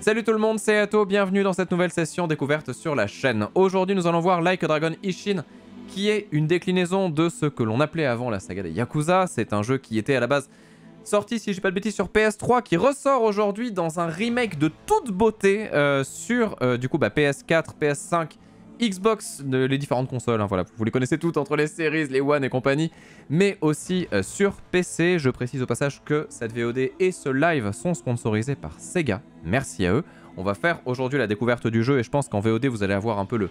Salut tout le monde, c'est Ato, bienvenue dans cette nouvelle session découverte sur la chaîne. Aujourd'hui nous allons voir Like a Dragon Ishin, qui est une déclinaison de ce que l'on appelait avant la saga des Yakuza. C'est un jeu qui était à la base sorti, si je dis pas de bêtises, sur PS3, qui ressort aujourd'hui dans un remake de toute beauté euh, sur euh, du coup bah, PS4, PS5, Xbox, les différentes consoles, hein, voilà, vous les connaissez toutes entre les séries, les One et compagnie, mais aussi euh, sur PC. Je précise au passage que cette VOD et ce live sont sponsorisés par Sega, merci à eux. On va faire aujourd'hui la découverte du jeu et je pense qu'en VOD vous allez avoir un peu le,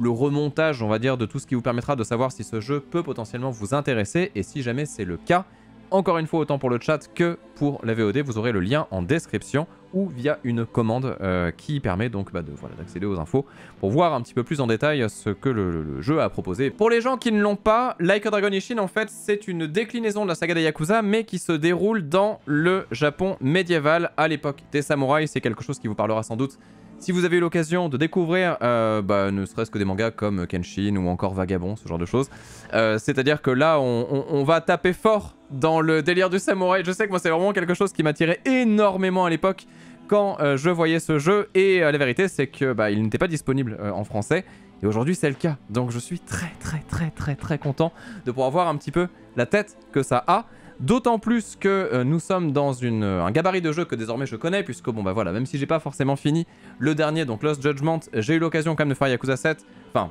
le remontage, on va dire, de tout ce qui vous permettra de savoir si ce jeu peut potentiellement vous intéresser et si jamais c'est le cas, encore une fois, autant pour le chat que pour la VOD, vous aurez le lien en description ou via une commande euh, qui permet donc bah, de voilà, d'accéder aux infos pour voir un petit peu plus en détail ce que le, jeu a proposé. Pour les gens qui ne l'ont pas, Like a Dragon Ishin en fait c'est une déclinaison de la saga des Yakuza mais qui se déroule dans le Japon médiéval à l'époque des samouraïs. C'est quelque chose qui vous parlera sans doute si vous avez eu l'occasion de découvrir, euh, bah, ne serait-ce que des mangas comme Kenshin ou encore Vagabond, ce genre de choses, euh, c'est-à-dire que là, on, va taper fort dans le délire du samouraï. Je sais que moi, c'est vraiment quelque chose qui m'attirait énormément à l'époque quand euh, je voyais ce jeu. Et la vérité, c'est que bah, n'était pas disponible en français. Et aujourd'hui, c'est le cas. Donc, je suis très, très, très, très, très content de pouvoir voir un petit peu la tête que ça a. D'autant plus que euh, nous sommes dans une, un gabarit de jeu que désormais je connais, puisque bon bah voilà, même si j'ai pas forcément fini le dernier, donc Lost Judgment, j'ai eu l'occasion quand même de faire Yakuza 7, enfin,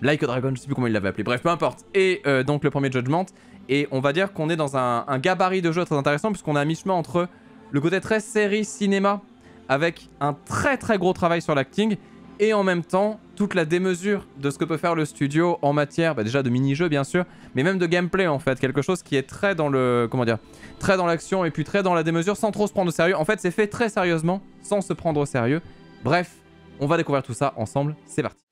Like a Dragon, je sais plus comment il l'avait appelé, bref, peu importe, et euh, donc le premier Judgment, et on va dire qu'on est dans un, un, gabarit de jeu très intéressant, puisqu'on a un mi-chemin entre le côté très série cinéma, avec un très très gros travail sur l'acting, et en même temps toute la démesure de ce que peut faire le studio en matière bah, déjà de mini-jeux bien sûr, mais même de gameplay en fait, quelque chose qui est très dans le comment dire, très dans l'action et puis très dans la démesure sans trop se prendre au sérieux. En fait, c'est fait très sérieusement sans se prendre au sérieux. Bref, on va découvrir tout ça ensemble, c'est parti.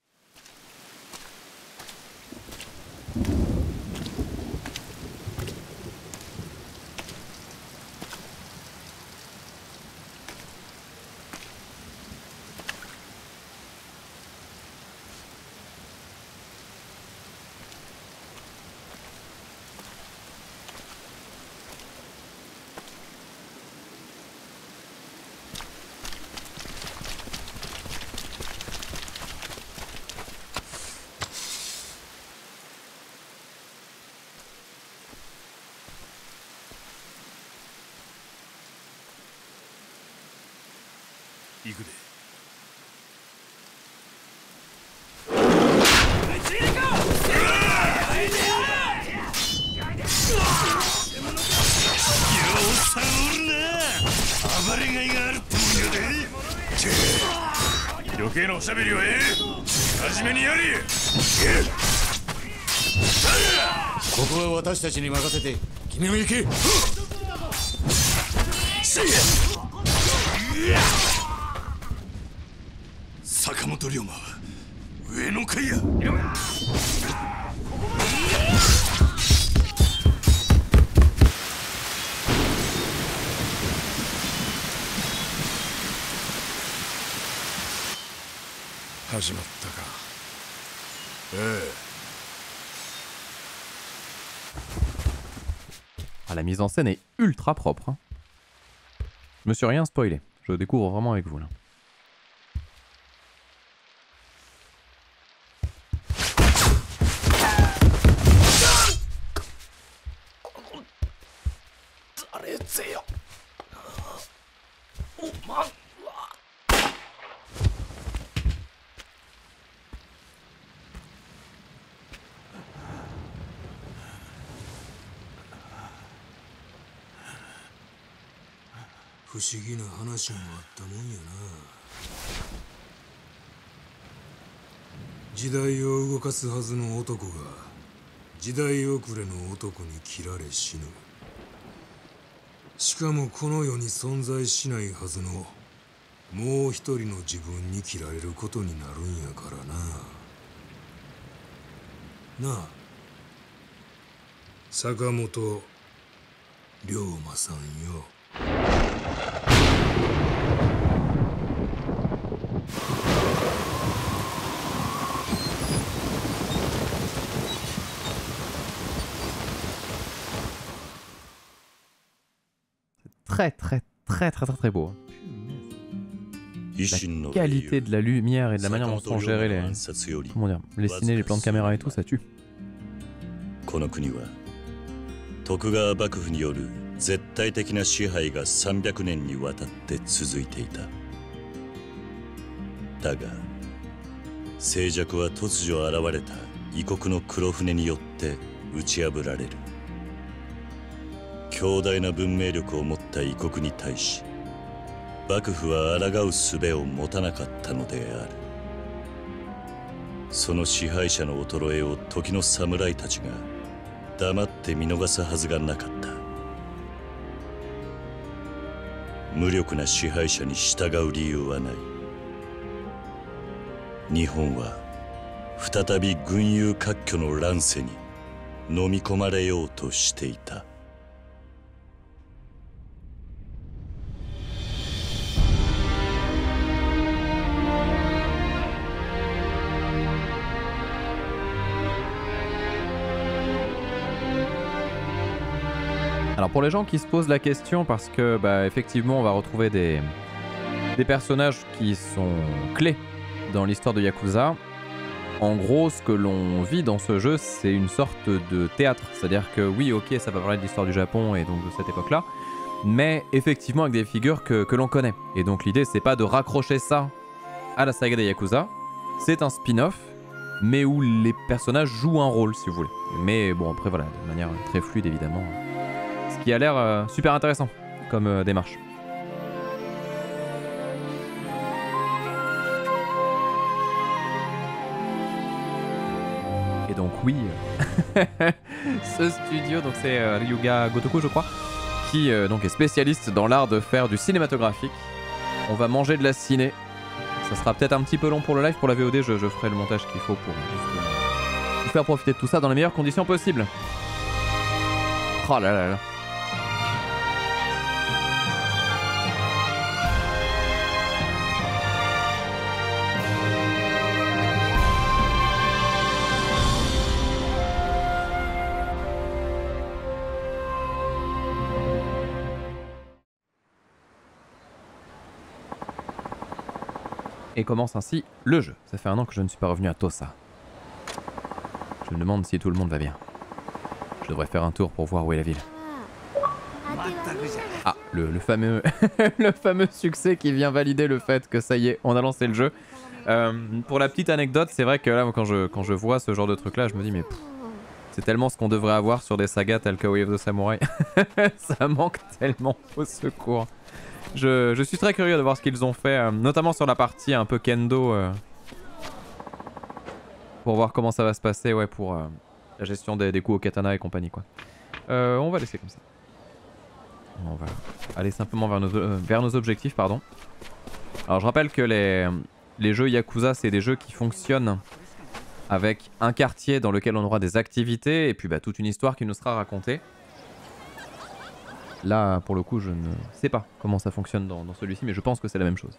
たちに任せて君も行け。En scène est ultra propre. Hein. Je me suis rien spoilé. Je découvre vraiment avec vous là. しもあったもんやな。時代を動かすはずの男が時代遅れの男に切られ死ぬ。しかもこの世に存在しないはずのもう一人の自分に切られることになるんやからな。なあ坂本龍馬さんよ「très très très très beau. la qualité de la lumière et de la manière dont sont gérés les... Comment dire Les ciné, les plans de caméra et tout, ça tue. 徳川幕府による絶対的な支配が300年にわたって続いていただが静寂は突如現れた異国の黒船によって打ち破られる強大な文明力を持った異国に対し幕府は抗う術を持たなかったのである。その支配者の衰えを時の侍たちが黙って見逃すはずがなかった。無力な支配者に従う理由はない。日本は再び群雄割拠の乱世に飲み込まれようとしていた。Pour les gens qui se posent la question, parce que bah, effectivement on va retrouver des, personnages qui sont clés dans l'histoire de Yakuza. En gros, ce que l'on vit dans ce jeu, c'est une sorte de théâtre. C'est-à-dire que oui, ok, ça va parler de l'histoire du Japon et donc de cette époque-là, mais effectivement avec des figures que l'on connaît. Et donc l'idée, c'est pas de raccrocher ça à la saga des Yakuza, c'est un spin-off, mais où les personnages jouent un rôle, si vous voulez. Mais bon, après voilà, de manière très fluide évidemment qui a l'air euh, super intéressant comme euh, démarche. Et donc oui, ce studio, donc c'est euh, Ryuga Gotoku je crois, qui donc est spécialiste dans l'art de faire du cinématographique. On va manger de la ciné. Ça sera peut-être un petit peu long pour le live, pour la VOD, je, ferai le montage qu'il faut pour vous faire profiter de tout ça dans les meilleures conditions possibles. Oh là là là. Et commence ainsi le jeu. Ça fait un an que je ne suis pas revenu à Tosa. Je me demande si tout le monde va bien. Je devrais faire un tour pour voir où est la ville. Ah, le, fameux, le fameux succès qui vient valider le fait que ça y est, on a lancé le jeu. Euh, pour la petite anecdote, c'est vrai que là, quand je, quand je vois ce genre de truc là, je me dis, mais c'est tellement ce qu'on devrait avoir sur des sagas telles que Way of the Samurai. ça manque tellement au secours. Je, suis très curieux de voir ce qu'ils ont fait, euh, notamment sur la partie un peu kendo. Euh, pour voir comment ça va se passer, ouais, pour euh, la gestion des, coups au katana et compagnie, quoi. on va laisser comme ça. On va aller simplement vers nos, objectifs, pardon. Alors je rappelle que les, les jeux Yakuza, c'est des jeux qui fonctionnent avec un quartier dans lequel on aura des activités et puis bah, toute une histoire qui nous sera racontée. Là, pour le coup, je ne sais pas comment ça fonctionne dans, celui-ci, mais je pense que c'est la même chose.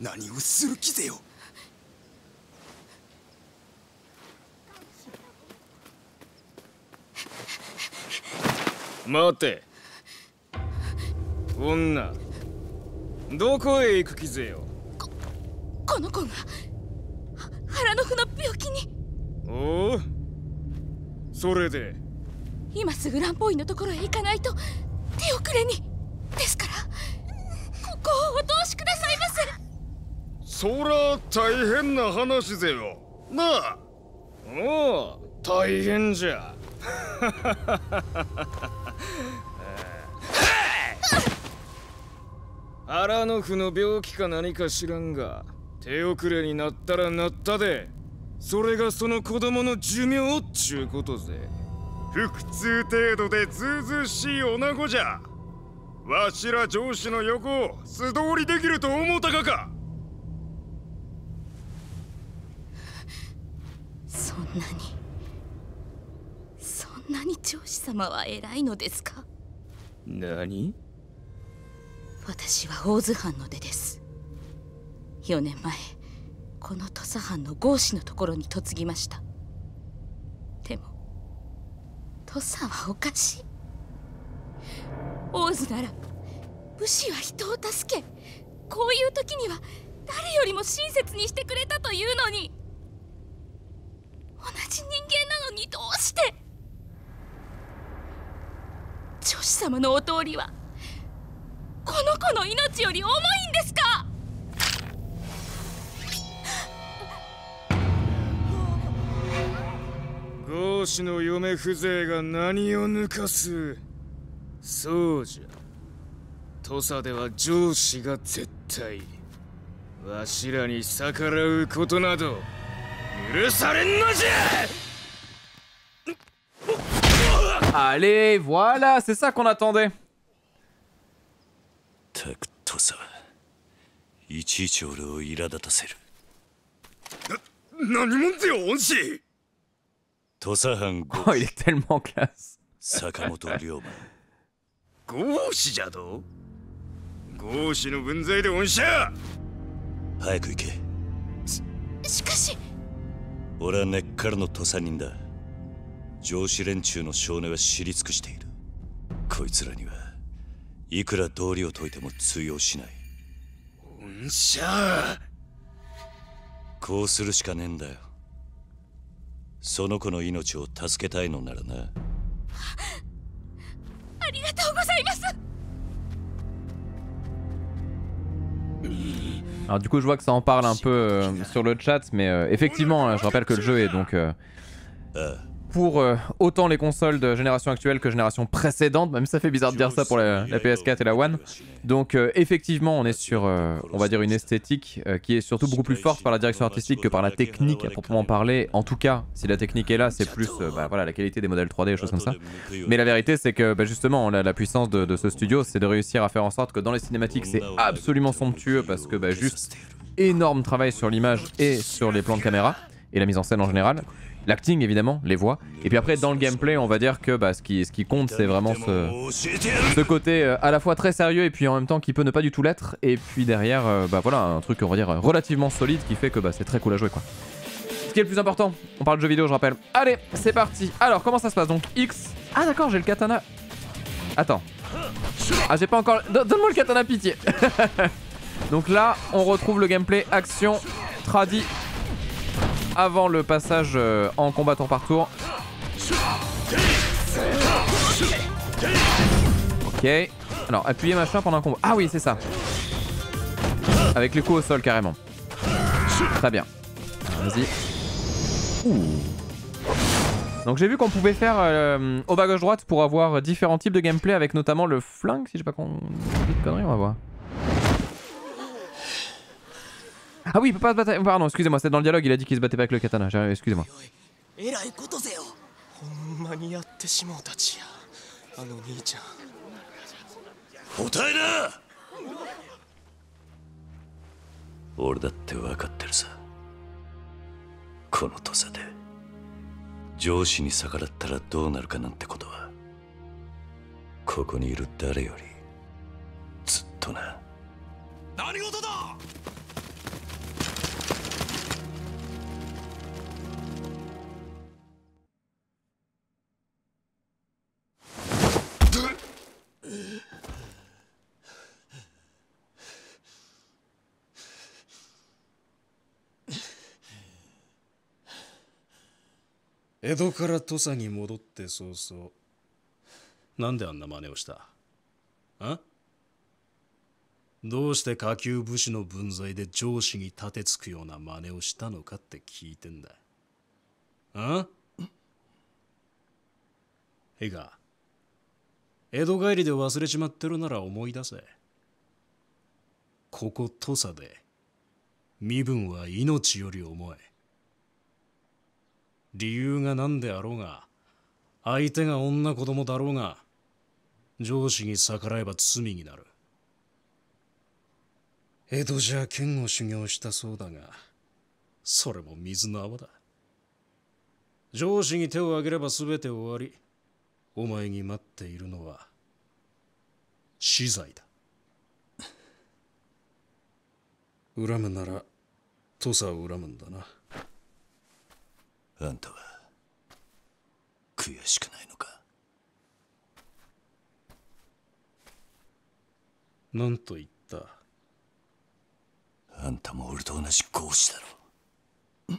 何をする気ぜよ。待て。女。どこへ行く気ぜよ。ここの子が腹の腑の病気に。おおそれで。今すぐラン方イのところへ行かないと手遅れに。そら大変な話ぜよ。なあ。おお大変じゃ。荒野府の病気か何か知らんが手遅れになったらなったで。それがその子供の寿命っちゅうことぜ。腹痛程度でずうずうしい女子じゃ。わしら上司の横を素通りできると思うたかか。そんなにそんなに上司様は偉いのですか？何？私は大津藩の出です。4年前この土佐藩の合子のところに嫁ぎました。でも土佐はおかしい。大津なら武士は人を助けこういう時には誰よりも親切にしてくれたというのに同じ人間なのにどうして？女子様のお通りはこの子の命より重いんですか？合子の嫁風情が何を抜かす？そうじゃ。土佐では上司が絶対わしらに逆らうことなど。Allez, voilà, c'est ça qu'on attendait. たく土佐いちいち俺を苛立たせる何者ぜよ恩師土佐藩 Oh, 合 il est tellement classe. 坂本龍馬合子じゃと合子の分際で恩師ゃ早く行けしかし 俺は根っからの土佐人だ。上司連中の少年は知り尽くしている。こいつらにはいくら道理を解いても通用しない。恩師ゃこうするしかねえんだよ。その子の命を助けたいのならな。ありがとうございます Alors du coup je vois que ça en parle un peu euh, sur le chat, mais euh, effectivement hein, je rappelle que le jeu est donc euh, pour euh, autant les consoles de génération actuelle que génération précédente, même ça fait bizarre de dire ça pour la, la PS4 et la One. Donc euh, effectivement on est sur, euh, on va dire une esthétique qui est surtout beaucoup plus forte par la direction artistique que par la technique à proprement parler. En tout cas, si la technique est là, c'est plus bah, voilà, la qualité des modèles 3D et choses comme ça. Mais la vérité, c'est que bah, justement, la, puissance de, de ce studio, c'est de réussir à faire en sorte que dans les cinématiques, c'est absolument somptueux parce que bah, juste énorme travail sur l'image et sur les plans de caméra et la mise en scène en général. L'acting évidemment, les voix. Et puis après, dans le gameplay, on va dire que bah, ce, qui, ce qui compte, c'est vraiment ce, côté euh, à la fois très sérieux et puis en même temps qui peut ne pas du tout l'être. Et puis derrière, euh, bah voilà, un truc, on va dire, relativement solide qui fait que bah, c'est très cool à jouer quoi. Ce qui est le plus important, on parle de jeux vidéo, je rappelle. Allez, c'est parti. Alors, comment ça se passe Donc, X? Ah, d'accord, j'ai le katana. Attends. Ah, j'ai pas encore. Don- Donne-moi le katana, pitié. Donc là, on retrouve le gameplay action tradi avant le passage euh, en combat tour par tour. Ok. Alors, appuyez machin pendant un combat. Ah oui, c'est ça. Avec les coups au sol carrément. Très bien. Vas-y. Donc j'ai vu qu'on pouvait faire euh, au bas gauche droite pour avoir différents types de gameplay avec notamment le flingue si j'ai pas dit de conneries, on va voir. Ah oui, il peut pas se battre. Pardon, excusez-moi, c'est dans le dialogue, il a dit qu'il se battait pas avec le katana. Excusez-moi. えらいことぜよほんまにやってしもうたちやあの兄ちゃん答えな俺だって分かってるさこの土佐で上司に逆らったらどうなるかなんてことはここにいる誰よりずっとな何事だ江戸から土佐に戻って早々。なんであんな真似をした？あ？どうして下級武士の分際で上司に立てつくような真似をしたのかって聞いてんだ。あ？ええか江戸帰りで忘れちまってるなら思い出せ。ここ土佐で身分は命より重い。理由が何であろうが相手が女子供だろうが上司に逆らえば罪になる。江戸じゃ剣を修行したそうだがそれも水の泡だ。上司に手を挙げれば全て終わりお前に待っているのは死罪だ。恨むなら土佐を恨むんだな。あんたは悔しくないのか？何と言った？あんたも俺と同じ合子だろ。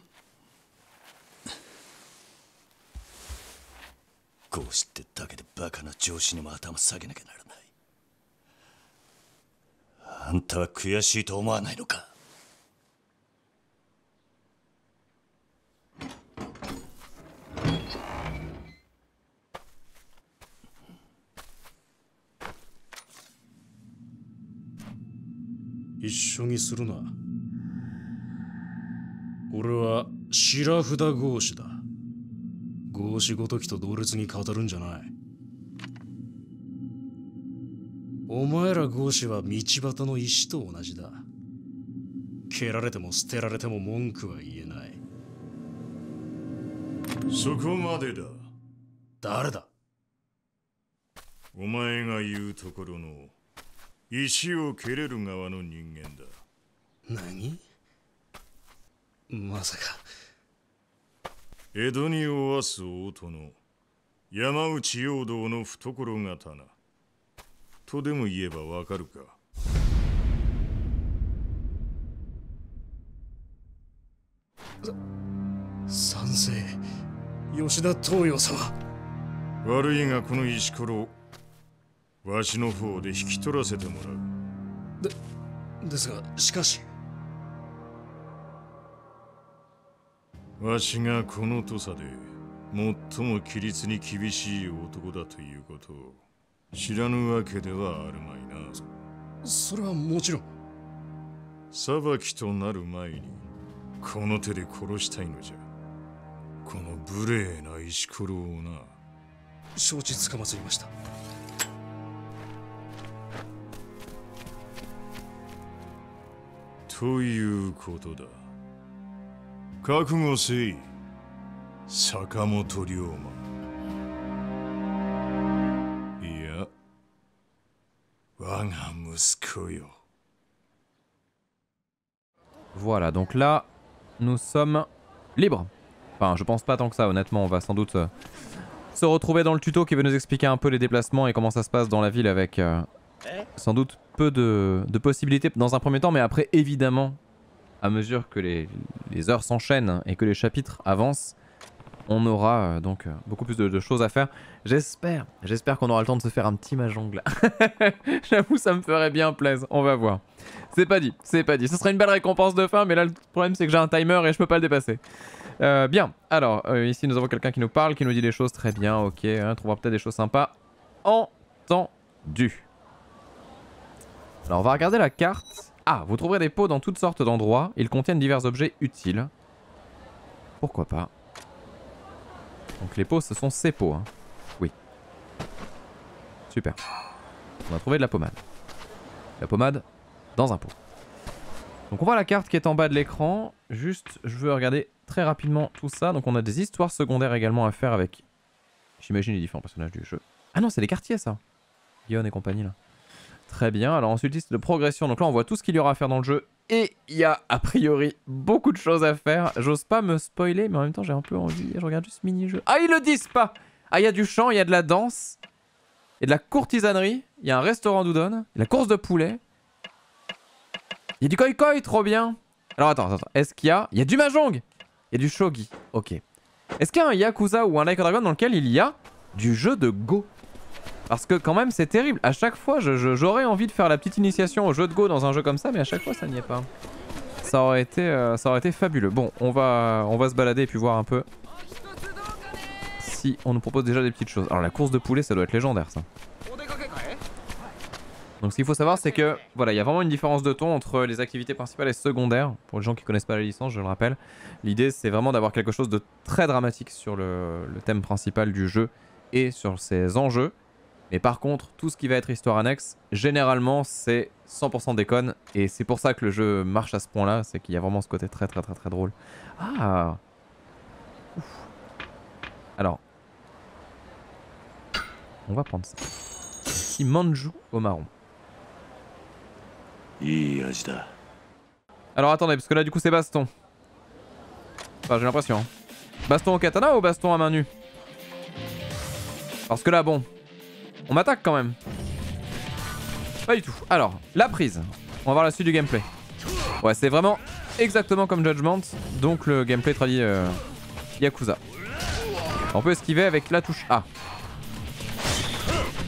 合子ってだけでバカな上司にも頭下げなきゃならない。あんたは悔しいと思わないのか？一緒にするな。俺は白札合子だ。合子ごときと同列に語るんじゃない。お前ら合子は道端の石と同じだ。蹴られても捨てられても文句は言えない。そこまでだ。誰だ？お前が言うところの石を蹴れる側の人間だ。何？まさか。江戸におわす大殿山内陽道の懐刀。とでも言えばわかるか。賛成吉田東洋様。悪いがこの石ころわしの方で引き取らせてもらう。ですがしかし。わしがこの土佐で最も規律に厳しい男だということを知らぬわけではあるまいな。それはもちろん。裁きとなる前にこの手で殺したいのじゃこの無礼な石ころをな。承知つかまつりました。ということだ。覚悟せい。坂本龍馬。いや我が息子よ。Voilà, donc là, nous sommes libres. Enfin, je pense pas tant que ça, honnêtement. On va sans doute euh, se retrouver dans le tuto qui va nous expliquer un peu les déplacements et comment ça se passe dans la ville avec euh, sans doute peu de, possibilités dans un premier temps, mais après, évidemment, à mesure que les heures s'enchaînent et que les chapitres avancent, on aura euh, donc euh, beaucoup plus de, choses à faire. J'espère, j'espère qu'on aura le temps de se faire un petit mahjong là. J'avoue, ça me ferait bien plaisir. On va voir. C'est pas dit, c'est pas dit. Ce serait une belle récompense de fin, mais là le problème c'est que j'ai un timer et je peux pas le dépasser. Euh, bien, alors ici nous avons quelqu'un qui nous parle, qui nous dit des choses très bien, ok, hein, trouvera peut-être des choses sympas. Entendu. Alors on va regarder la carte. Ah, vous trouverez des pots dans toutes sortes d'endroits. Ils contiennent divers objets utiles. Pourquoi pas? Donc les pots, ce sont ces pots. Hein. Oui. Super. On a trouvé de la pommade. La pommade dans un pot. Donc on voit la carte qui est en bas de l'écran. Juste, je veux regarder très rapidement tout ça. Donc on a des histoires secondaires également à faire avec, j'imagine, les différents personnages du jeu. Ah non, c'est les quartiers ça. Guillaume et compagnie là. Très bien. Alors ensuite, liste de progression. Donc là, on voit tout ce qu'il y aura à faire dans le jeu. Et il y a a priori beaucoup de choses à faire. J'ose pas me spoiler, mais en même temps, j'ai un peu envie. Je regarde juste mini-jeu. Ah, ils le disent pas Ah, il y a du chant, il y a de la danse. Il y a de la courtisanerie. Il y a un restaurant a la course de poulet. Il y a du koi koi, trop bien. Alors attends, attends, attends. Est-ce qu'il y a... Il y a du mahjong Il y a du shogi. Ok. Est-ce qu'il y a un Yakuza ou un Like Dragon dans lequel il y a du jeu de Go? Parce que quand même c'est terrible. À chaque fois, j'aurais envie de faire la petite initiation au jeu de Go dans un jeu comme ça, mais à chaque fois ça n'y est pas. Ça aurait été, euh, ça aurait été fabuleux. Bon, on va, on va se balader et puis voir un peu ici, on nous propose déjà des petites choses. Alors la course de poulet, ça doit être légendaire ça. Donc ce qu'il faut savoir, c'est que voilà, il y a vraiment une différence de ton entre les activités principales et secondaires. Pour les gens qui connaissent pas la licence, je le rappelle. L'idée, c'est vraiment d'avoir quelque chose de très dramatique sur le thème principal du jeu et sur ses enjeux. Mais par contre, tout ce qui va être histoire annexe, généralement, c'est 100% déconne. Et c'est pour ça que le jeu marche à ce point-là, c'est qu'il y a vraiment ce côté très très très très drôle. Ah Alors. On va prendre ça. Ici, Manjou au marron. Alors attendez, parce que là du coup c'est baston. Enfin j'ai l'impression. Hein. Baston au katana ou baston à main nue? Parce que là bon, on m'attaque quand même. Pas du tout. Alors, la prise. On va voir la suite du gameplay. Ouais, c'est vraiment exactement comme Judgment, donc le gameplay traduit euh, Yakuza. On peut esquiver avec la touche A.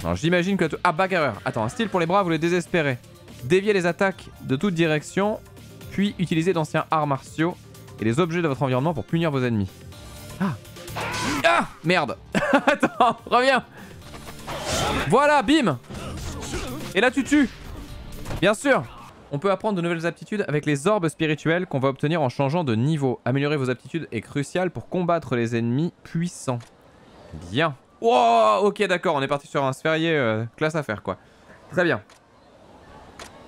Alors j'imagine que la tou- Ah, bagarreur. Attends, un style pour les braves ou les désespérés. Dévier les attaques de toute direction, puis utiliser d'anciens arts martiaux et les objets de votre environnement pour punir vos ennemis. Ah Ah Merde Attends, reviens Voilà, bim Et là tu tues Bien sûr On peut apprendre de nouvelles aptitudes avec les orbes spirituels qu'on va obtenir en changeant de niveau. Améliorer vos aptitudes est crucial pour combattre les ennemis puissants. Bien. Wow, ok d'accord, on est parti sur un sphérié euh, classe à faire quoi. Très bien.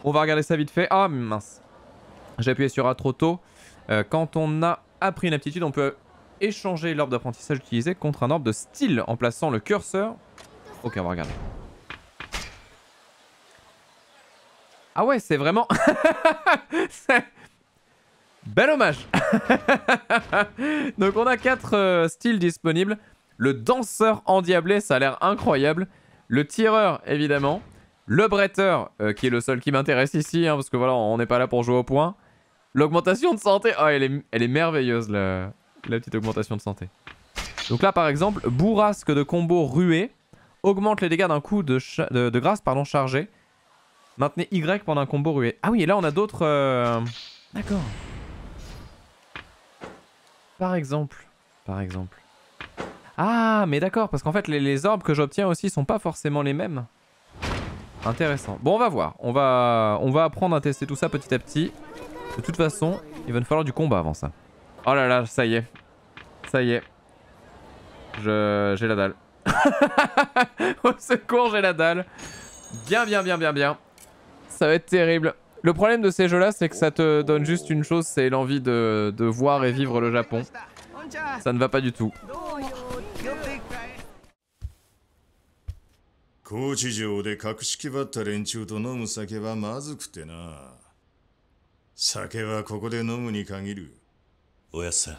On va regarder ça vite fait. Ah mince. J'ai appuyé sur A trop tôt. Euh, quand on a appris une aptitude, on peut échanger l'orbe d'apprentissage utilisé contre un orbe de style en plaçant le curseur. Ok, on va regarder. Ah ouais, c'est vraiment... Bel hommage Donc on a quatre euh, styles disponibles. Le danseur endiablé, ça a l'air incroyable. Le tireur, évidemment. Le bretteur, euh, qui est le seul qui m'intéresse ici, hein, parce que voilà, on n'est pas là pour jouer au point. L'augmentation de santé, oh, elle, est, elle est merveilleuse, la, la petite augmentation de santé. Donc là, par exemple, bourrasque de combo ruée augmente les dégâts d'un coup de, cha- de, de grâce pardon, chargé. Maintenez Y pendant un combo ruée. Ah oui, et là, on a d'autres... euh, D'accord. Par exemple. Par exemple. Ah, mais d'accord, parce qu'en fait, les, les orbes que j'obtiens aussi sont pas forcément les mêmes. Intéressant. Bon, on va voir. On va, on va apprendre à tester tout ça petit à petit. De toute façon, il va nous falloir du combat avant ça. Oh là là, ça y est. Ça y est. Je... J'ai la dalle. Au secours, j'ai la dalle. Bien, bien, bien, bien, bien. Ça va être terrible. Le problème de ces jeux-là, c'est que ça te donne juste une chose, c'est l'envie de, de voir et vivre le Japon. Ça ne va pas du tout. 高知城で格式ばった連中と飲む酒はまずくてな酒はここで飲むに限るおやっさん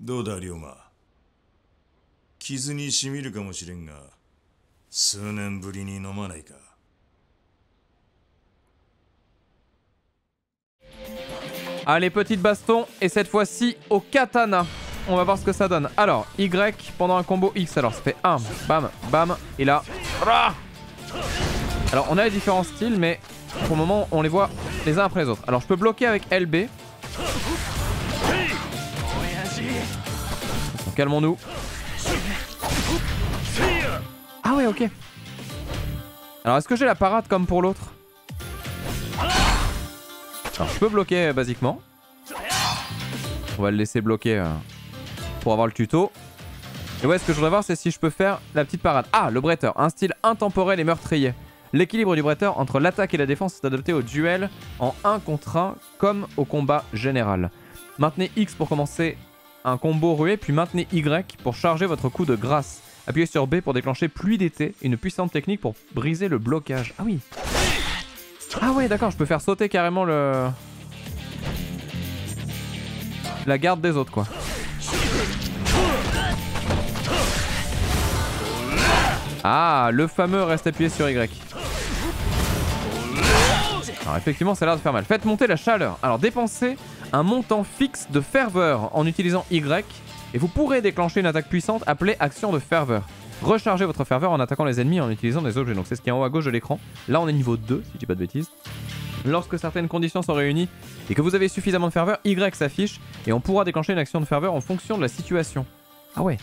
どうだ龍馬 傷にしみるかもしれんが数年ぶりに飲まないか Allez, petite baston, et cette fois-ci au katana. On va voir ce que ça donne. Alors, Y pendant un combo X. Alors, ça fait 1, bam, bam, et là. Rah Alors, on a les différents styles, mais pour le moment, on les voit les uns après les autres. Alors, je peux bloquer avec LB. Bon, Calmons-nous. Ah ouais, ok. Alors, est-ce que j'ai la parade comme pour l'autre? Alors je peux bloquer euh, basiquement. On va le laisser bloquer euh, pour avoir le tuto. Et ouais, ce que je voudrais voir, c'est si je peux faire la petite parade. Ah, le bretteur, un style intemporel et meurtrier. L'équilibre du bretteur entre l'attaque et la défense est adopté au duel en 1 contre 1 comme au combat général. Maintenez X pour commencer un combo rué, puis maintenez Y pour charger votre coup de grâce. Appuyez sur B pour déclencher pluie d'été, une puissante technique pour briser le blocage. Ah oui ah ouais, d'accord, je peux faire sauter carrément le... La garde des autres, quoi. Ah, le fameux reste appuyé sur Y. Alors effectivement, ça a l'air de faire mal. Faites monter la chaleur. Alors dépensez un montant fixe de ferveur en utilisant Y et vous pourrez déclencher une attaque puissante appelée action de ferveur. Rechargez votre ferveur en attaquant les ennemis en utilisant des objets. Donc c'est ce qui est en haut à gauche de l'écran. Là on est niveau 2 si je dis pas de bêtises. Lorsque certaines conditions sont réunies et que vous avez suffisamment de ferveur, Y s'affiche et on pourra déclencher une action de ferveur en fonction de la situation. Ah ouais,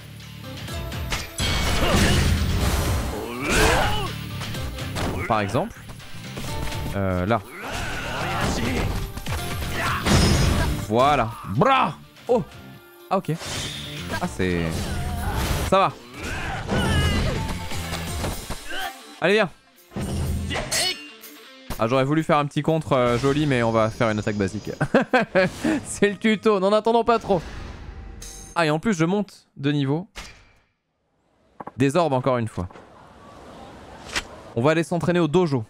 par exemple. Euh, là. Voilà. Bra Oh Ah ok. Ah c'est... Ça va. Allez viens. Ah j'aurais voulu faire un petit contre euh, joli mais on va faire une attaque basique. c'est le tuto, n'en attendons pas trop. Ah et en plus je monte de niveau. Des orbes encore une fois. On va aller s'entraîner au dojo.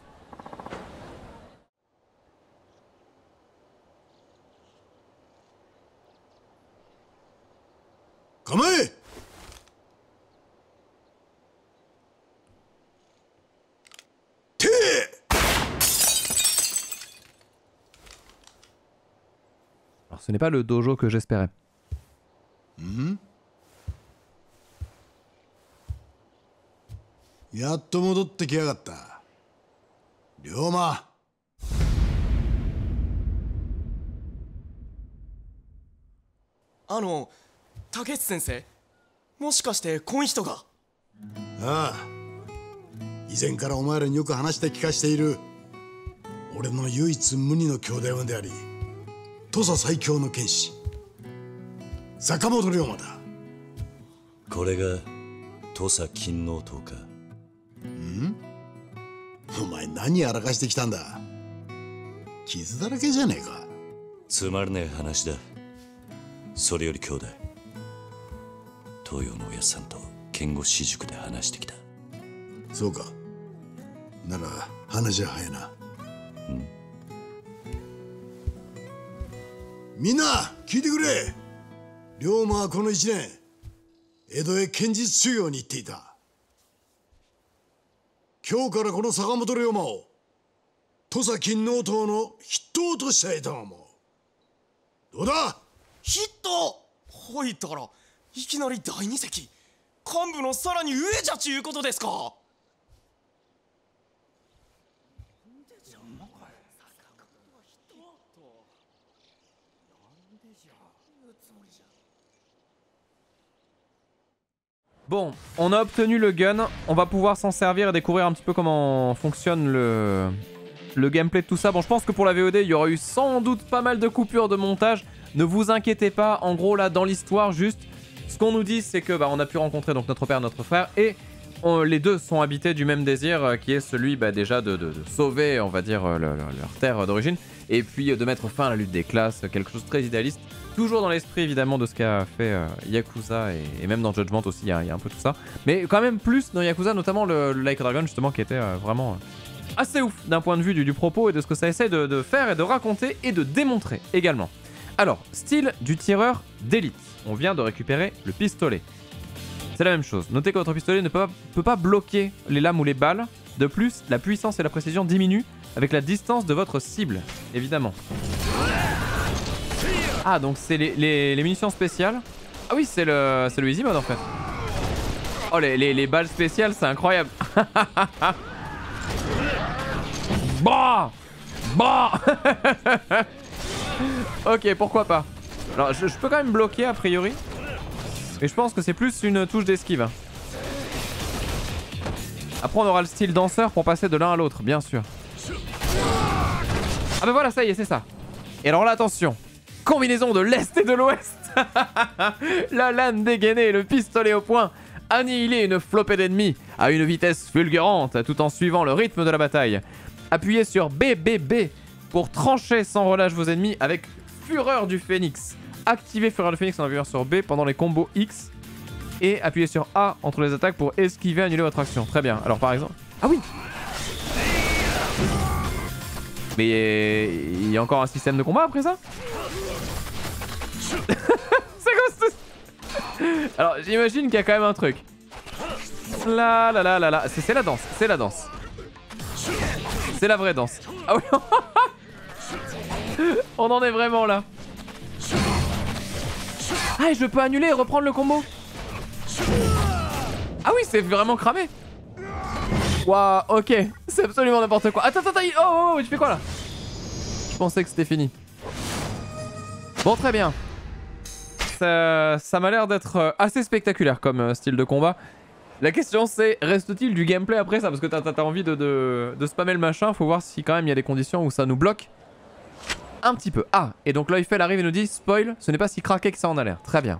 構えて Alors ce n'est pas le dojo que j'espérais. んやっと戻ってきやがった龍馬あの 竹内先生？もしかしてこん人が？ああ。以前からお前らによく話して聞かしている。俺の唯一無二の兄弟分であり土佐最強の剣士。坂本龍馬だ。これが土佐勤王党か。お前何やらかしてきたんだ？傷だらけじゃねえか。つまらねえ話だ。それより兄弟東洋のおやっさんと剣護私塾で話してきた。そうか。なら話は早な。みんな聞いてくれ。龍馬はこの一年江戸へ剣術修行に行っていた。今日からこの坂本龍馬を土佐勤王党の筆頭としたいと思うどうだ？ヒットほいったからいきなり第二席幹部のさらに上じゃちゅうことですか Bon, on a obtenu le gun, on va pouvoir s'en servir et découvrir un petit peu comment fonctionne le, le gameplay de tout ça. Bon, je pense que pour la VOD, il y aura eu sans doute pas mal de coupures de montage. Ne vous inquiétez pas, en gros là, dans l'histoire, juste, ce qu'on nous dit, c'est que bah, on a pu rencontrer donc notre père, notre frère, et les deux sont habités du même désir, euh, qui est celui bah, déjà de, sauver, on va dire, euh, le- le- leur terre d'origine, et puis euh, de mettre fin à la lutte des classes, quelque chose de très idéaliste. Toujours dans l'esprit évidemment de ce qu'a fait Yakuza et, et même dans Judgment aussi, il y, a- un peu tout ça. Mais quand même plus dans Yakuza, notamment le, le Like Dragon justement qui était vraiment assez ouf d'un point de vue du, propos et de ce que ça essaie de faire et de raconter et de démontrer également. Alors, style du tireur d'élite. On vient de récupérer le pistolet. C'est la même chose. Notez que votre pistolet ne peut pas, bloquer les lames ou les balles. De plus, la puissance et la précision diminuent avec la distance de votre cible, évidemment. Ah, donc c'est les, munitions spéciales. Ah oui, c'est le, le easy mode en fait. Oh, les balles spéciales, c'est incroyable. bah Bah Ok, pourquoi pas. Alors, je, peux quand même bloquer a priori. Mais je pense que c'est plus une touche d'esquive. Après, on aura le style danseur pour passer de l'un à l'autre, bien sûr. Ah bah voilà, ça y est, c'est ça. Et alors là, attention. Combinaison de l'Est et de l'Ouest. La lame dégainée le pistolet au poing. Annihiler une flopée d'ennemis à une vitesse fulgurante tout en suivant le rythme de la bataille. Appuyez sur BBB pour trancher sans relâche vos ennemis avec Fureur du Phénix. Activez Fureur du Phénix en appuyant sur B pendant les combos X. Et appuyez sur A entre les attaques pour esquiver annuler votre action. Très bien. Alors par exemple... Ah oui Mais il y a encore un système de combat après ça? C'est quoi ce... Alors j'imagine qu'il y a quand même un truc. La la la la la. C'est la danse. C'est la danse. C'est la vraie danse. Ah oui On en est vraiment là. Ah je peux annuler et reprendre le combo. Ah oui c'est vraiment cramé. Waouh ok. C'est absolument n'importe quoi. Attends attends attends Oh oh oh tu fais quoi là? Je pensais que c'était fini. Bon très bien. Ça, m'a l'air d'être euh, assez spectaculaire comme euh, style de combat. La question c'est, reste-t-il du gameplay après ça? Parce que t'as as, envie de, de, de, spammer le machin, faut voir si quand même il y a des conditions où ça nous bloque Un petit peu. Ah, et donc Loifel arrive et nous dit, spoil, ce n'est pas si craqué que ça en a l'air. Très bien.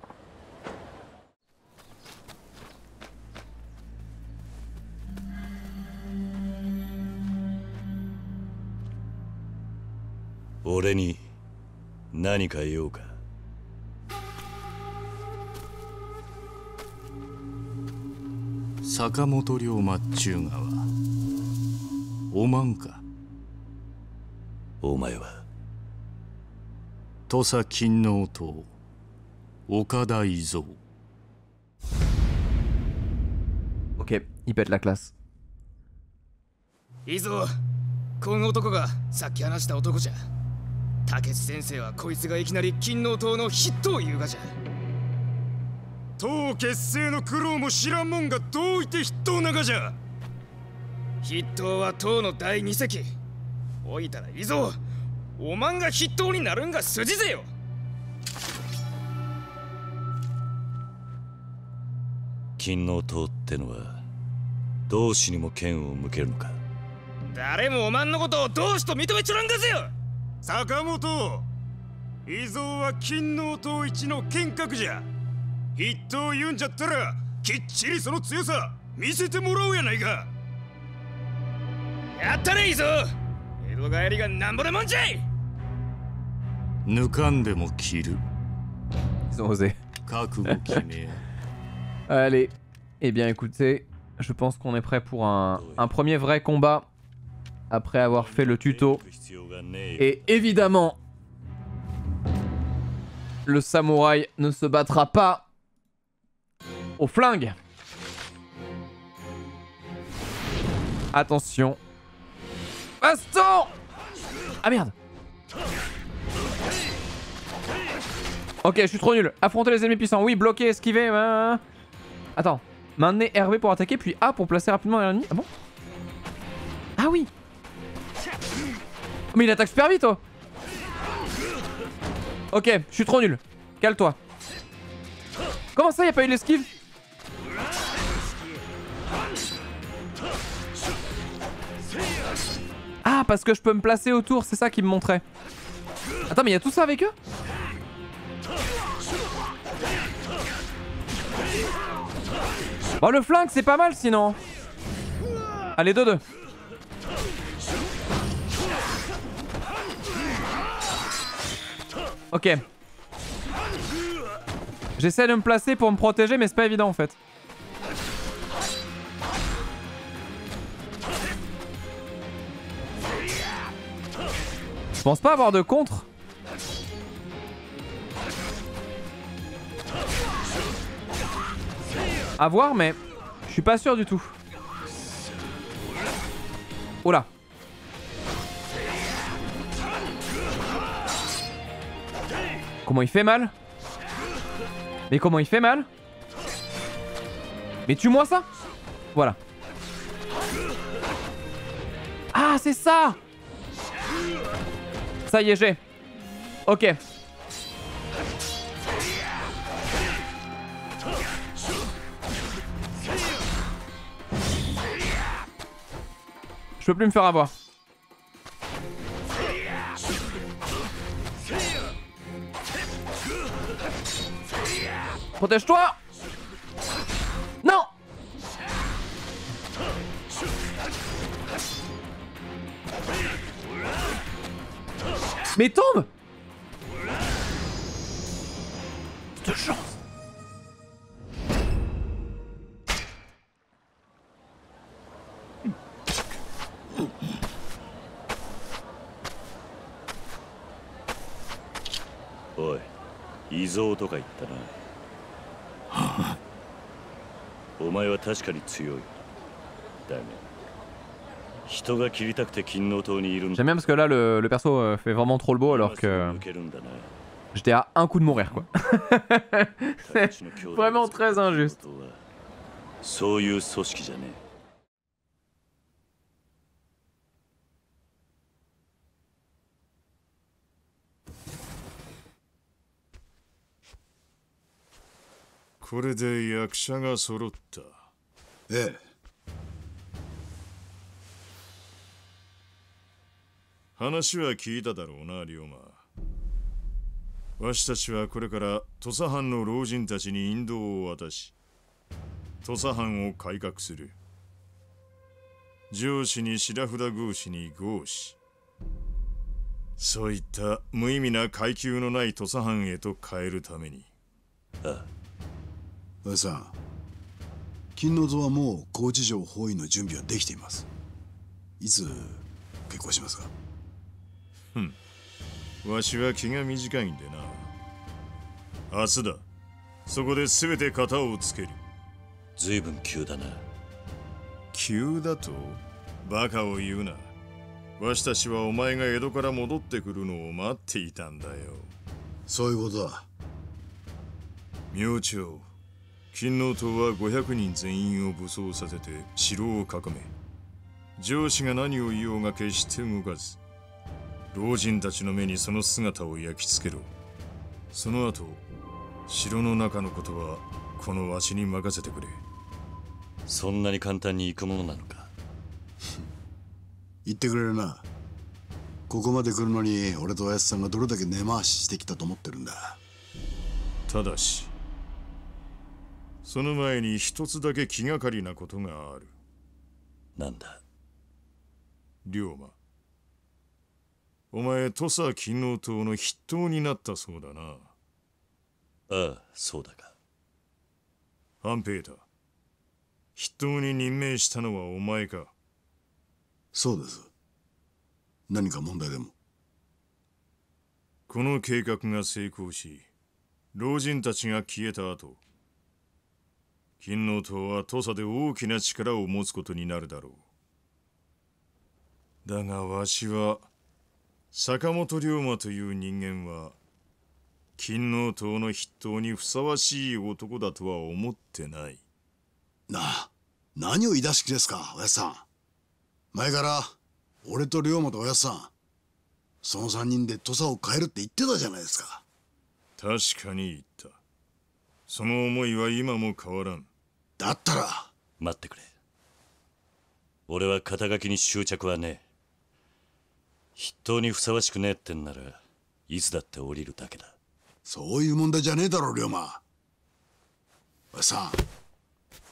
俺に何か用か坂本龍馬っちゅうがはおまんかお前は 土佐勤王党岡田伊蔵。Ok, il pète la classe. この男がさっき話した男じゃ。竹内先生はこいつがいきなり勤王党の筆頭言うがじゃ。党結成の苦労も知らんもんがどういて筆頭ながじゃ。筆頭は党の第二席。おいたらいいぞおまんが筆頭になるんが筋ぜよ。勤王党ってのは同志にも剣を向けるのか？誰もおまんのことを同志と認めちょらんがぜよ。坂本伊蔵は勤王党一の剣客じゃ。筆頭言うんじゃったらきっちりその強さ見せてもらおうやないか。やったね伊蔵 江戸帰りがなんぼでもんじゃい抜かんでも切る Ils ont osé. 覚悟決めや Allez, eh bien écoutez, je pense qu'on est prêt pour un, un premier vrai combat après avoir fait le tuto. Et évidemment, le samouraï ne se battra pas au flingue. Attention. Baston Ah merde Ok, je suis trop nul. Affronter les ennemis puissants. Oui, bloquer, esquiver. euh. Attends. Maintenez RB pour attaquer, puis A pour placer rapidement l'ennemi. Ah bon Ah oui Mais il attaque super vite, oh Ok, je suis trop nul. Cale-toi. Comment ça, y a pas eu l'esquive? Ah, parce que je peux me placer autour, c'est ça qui me montrait. Attends, mais il tout ça avec eux? Bon, le flingue, c'est pas mal sinon. Allez, 2-2. Ok. J'essaie de me placer pour me protéger, mais c'est pas évident en fait. Je pense pas avoir de contre. À voir, mais je suis pas sûr du tout. Oh là. Comment il fait mal? Mais comment il fait mal? Mais tue-moi ça Voilà. Ah, c'est ça Ça y est, j'ai. Ok. Je peux plus me faire avoir. Protège-toi Mais tombe De chance. おい伊蔵とか言ったなお前は確かに強いだが J'aime bien parce que là, le, le, perso fait vraiment trop le beau alors que. J'étais à un coup de mourir quoi. vraiment très injuste. 話は聞いただろうな龍馬。わしたちはこれから土佐藩の老人たちに引導を渡し土佐藩を改革する。上司に白札宮司に合司そういった無意味な階級のない土佐藩へと変えるために。あおやさん金の像はもう高知城包囲の準備はできています。いつ結婚しますか？わしは気が短いんでな。明日だ。そこで全て型をつける。随分急だな。急だと？バカを言うな。わしたちはお前が江戸から戻ってくるのを待っていたんだよ。そういうことだ。明朝金王党は500人全員を武装させて城を囲め。上司が何を言おうが決して動かず老人たちの目にその姿を焼き付けろ。その後城の中のことはこのわしに任せてくれ。そんなに簡単に行くものなのか？言ってくれるな。ここまで来るのに俺とおやつさんがどれだけ根回ししてきたと思ってるんだ。ただしその前に一つだけ気がかりなことがある。なんだ？龍馬お前土佐勤王党の筆頭になったそうだな。ああそうだが半平太筆頭に任命したのはお前か。そうです。何か問題でも。この計画が成功し老人たちが消えた後勤王党は土佐で大きな力を持つことになるだろう。だがわしは坂本龍馬という人間は勤王党の筆頭にふさわしい男だとは思ってない。なあ何を言い出し気ですかおやつさん。前から俺と龍馬とおやつさんその三人で土佐を変えるって言ってたじゃないですか。確かに言った。その思いは今も変わらん。だったら。待ってくれ。俺は肩書きに執着はねえ筆頭にふさわしくねえってんならいつだって降りるだけだ。そういう問題じゃねえだろ龍馬。おやつさん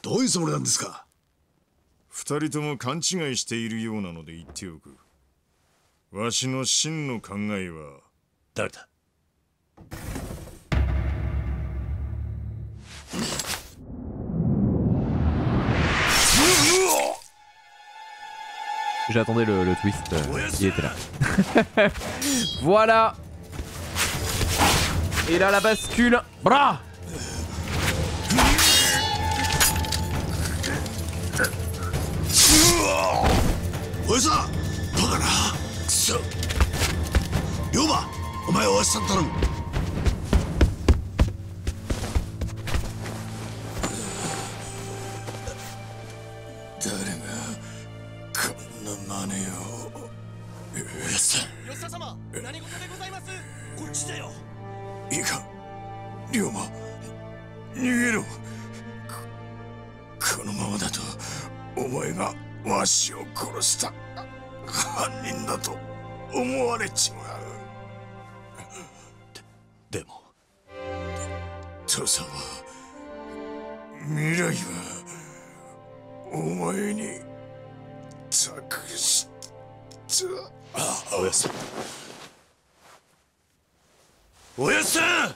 どういうつもりなんですか？二人とも勘違いしているようなので言っておく。わしの真の考えは。誰だ？J'attendais le, le twist, euh, il était là. voilà. Et là la bascule. Bra んな真似をおやさん吉田様何事でございますこっちだよいいか龍馬逃げろこのままだとお前がわしを殺した犯人だと思われちまうでも土佐は未来はお前にしたおやすおやっさん！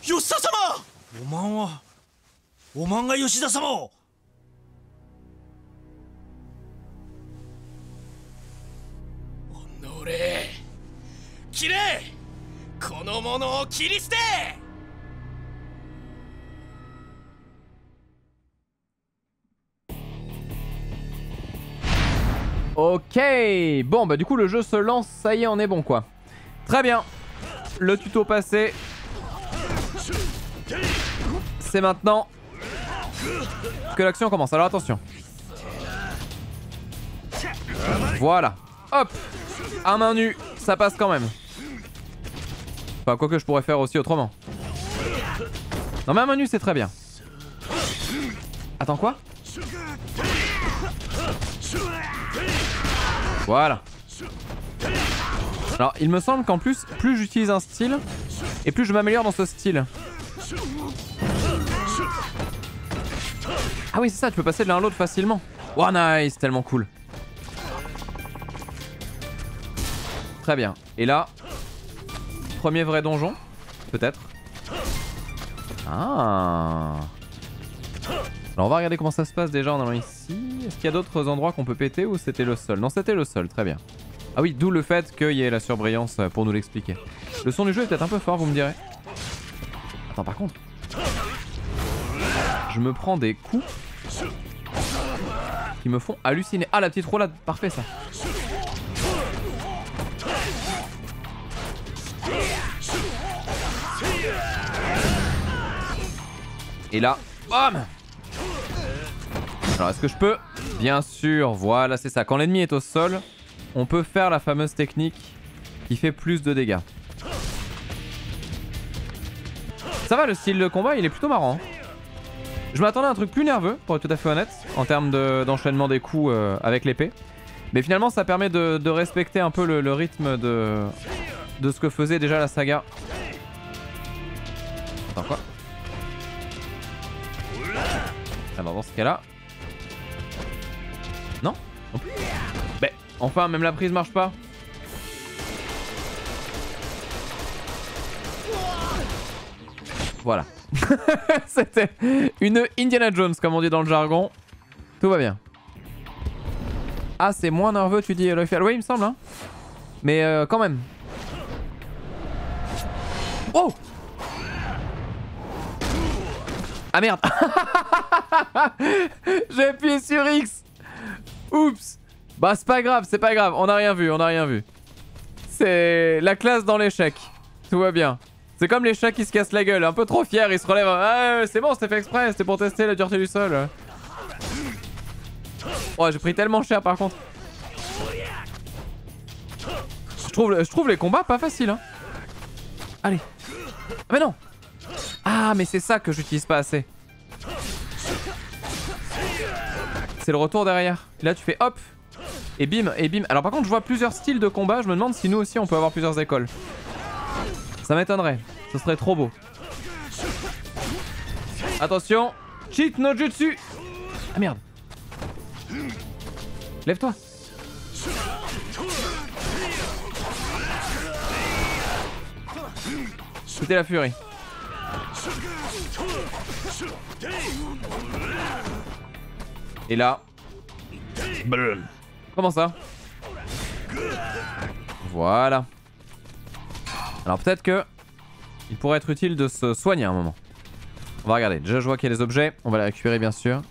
吉田様！おまんはおまんが吉田様を。おのれ切れ！いこの者を切り捨て「Ok Bon bah du coup le jeu se lance, ça y est on est bon quoi. Très bien Le tuto passé. C'est maintenant que l'action commence. Alors attention. Voilà. Hop À main nue, ça passe quand même. Enfin, quoi que je pourrais faire aussi autrement. Non mais à main nue c'est très bien. Attends quoi? Voilà. Alors il me semble qu'en plus, plus j'utilise un style, et plus je m'améliore dans ce style. Ah oui c'est ça, tu peux passer de l'un à l'autre facilement. Wow nice, tellement cool. Très bien. Et là, premier vrai donjon, peut-être. Ah. Alors on va regarder comment ça se passe déjà en allant ici. Est-ce qu'il y a d'autres endroits qu'on peut péter ou c'était le seul? Non c'était le seul, très bien. Ah oui, d'où le fait qu'il y ait la surbrillance pour nous l'expliquer. Le son du jeu est peut-être un peu fort, vous me direz. Attends, par contre. Je me prends des coups qui me font halluciner. Ah, la petite roulade, parfait ça. Et là, bam Alors, est-ce que je peux Bien sûr, voilà, c'est ça. Quand l'ennemi est au sol, on peut faire la fameuse technique qui fait plus de dégâts. Ça va, le style de combat, il est plutôt marrant. Je m'attendais à un truc plus nerveux, pour être tout à fait honnête, en termes d'enchaînement des coups euh, avec l'épée. Mais finalement, ça permet de, respecter un peu le, rythme de, de ce que faisait déjà la saga. Attends, quoi? Alors, dans ce cas-là... enfin, même la prise marche pas. Voilà. C'était une Indiana Jones, comme on dit dans le jargon. Tout va bien. Ah, c'est moins nerveux, tu dis, le Oui, il me semble. Hein. Mais euh, quand même. Oh Ah merde J'ai appuyé sur X Oups Bah c'est pas grave, c'est pas grave, on a rien vu, on a rien vu. C'est la classe dans l'échec. Tout va bien. C'est comme les chats qui se cassent la gueule, un peu trop fiers, ils se relèvent. Ah, c'est bon, c'était fait exprès, c'était pour tester la dureté du sol. Oh, j'ai pris tellement cher par contre. Je trouve, je trouve les combats pas faciles. Hein. Allez. Ah, mais non. Ah, mais c'est ça que j'utilise pas assez. C'est le retour derrière. là, tu fais hop. Et bim, et bim. Alors par contre, je vois plusieurs styles de combat. Je me demande si nous aussi, on peut avoir plusieurs écoles. Ça m'étonnerait. Ce serait trop beau. Attention. Cheat no jutsu. Ah merde. Lève-toi. C'était la furie. Et là. Comment ça Voilà. Alors peut-être que il pourrait être utile de se soigner un moment. On va regarder. Déjà je vois qu'il y a des objets. On va les récupérer bien sûr.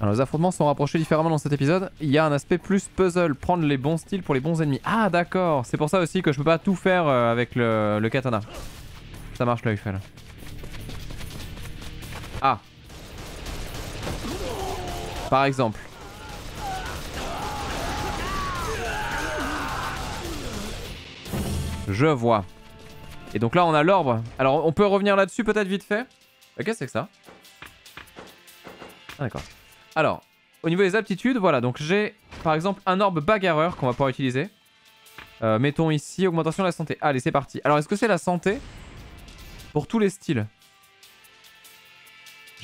Alors les affrontements sont rapprochés différemment dans cet épisode. Il y a un aspect plus puzzle, prendre les bons styles pour les bons ennemis. Ah d'accord, c'est pour ça aussi que je peux pas tout faire euh, avec le, katana. Ça marche là, fait Ah. Par exemple. Je vois. Et donc là, on a l'orbe. Alors, on peut revenir là-dessus peut-être vite fait. Qu'est-ce que c'est que ça Ah, d'accord. Alors, au niveau des aptitudes, voilà. Donc, j'ai par exemple un orbe bagarreur qu'on va pouvoir utiliser. Euh, mettons ici, augmentation de la santé. Allez, c'est parti. Alors, est-ce que c'est la santé pour tous les styles?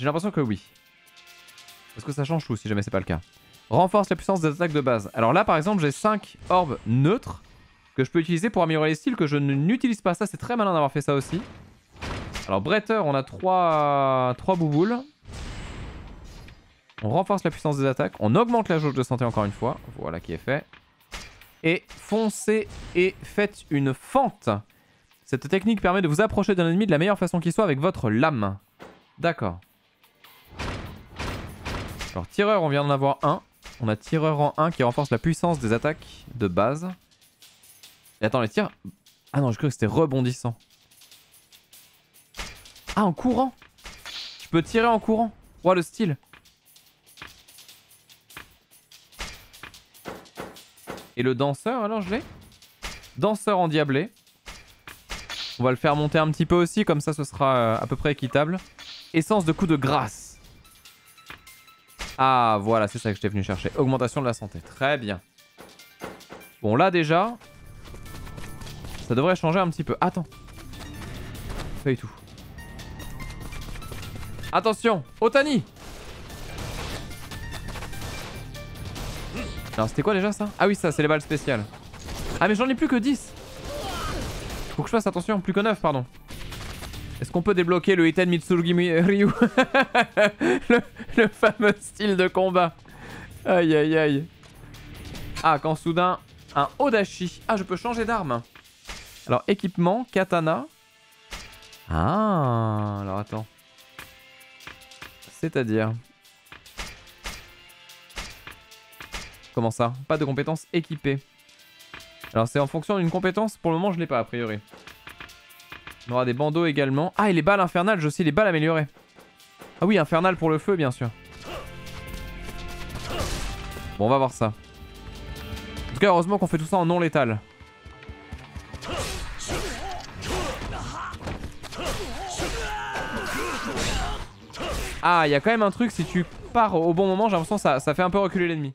J'ai l'impression que oui. Est-ce que ça change tout si jamais c'est pas le cas Renforce la puissance des attaques de base. Alors là, par exemple, j'ai 5 orbes neutres que je peux utiliser pour améliorer les styles que je n'utilise pas. Ça, c'est très malin d'avoir fait ça aussi. Alors, Bretter, on a 3, 3 bouboules. On renforce la puissance des attaques. On augmente la jauge de santé encore une fois. Voilà qui est fait. Et foncez et faites une fente. Cette technique permet de vous approcher d'un ennemi de la meilleure façon qui soit avec votre lame. D'accord. Alors, tireur, on vient d'en avoir un. On a tireur en 1 qui renforce la puissance des attaques de base. Et attends, les tirs... Ah non, je crois que c'était rebondissant. Ah, en courant Je peux tirer en courant. Ouah, le style. Et le danseur, alors, je l'ai? Danseur endiablé. On va le faire monter un petit peu aussi, comme ça ce sera euh, à peu près équitable. Essence de coup de grâce. Ah, voilà, c'est ça que j'étais venu chercher. Augmentation de la santé. Très bien. Bon, là déjà, ça devrait changer un petit peu. Attends. Pas du tout. Attention, Otani Alors c'était quoi déjà ça? Ah oui ça c'est les balles spéciales. Ah mais j'en ai plus que 10 Faut que je fasse attention, plus que 9 pardon. Est-ce qu'on peut débloquer le Iten Mitsurugi Ryu le, fameux style de combat. Aïe aïe aïe. Ah quand soudain un Odashi. Ah je peux changer d'arme. Alors équipement, katana. Ah alors attends. C'est-à-dire Comment ça? Pas de compétences équipées. Alors c'est en fonction d'une compétence, pour le moment je l'ai pas a priori. On aura des bandeaux également. Ah et les balles infernales, j'ai aussi les balles améliorées. Ah oui, infernal pour le feu bien sûr. Bon on va voir ça. En tout cas heureusement qu'on fait tout ça en non létal. Ah, il y a quand même un truc, si tu pars au bon moment, j'ai l'impression que ça fait un peu reculer l'ennemi.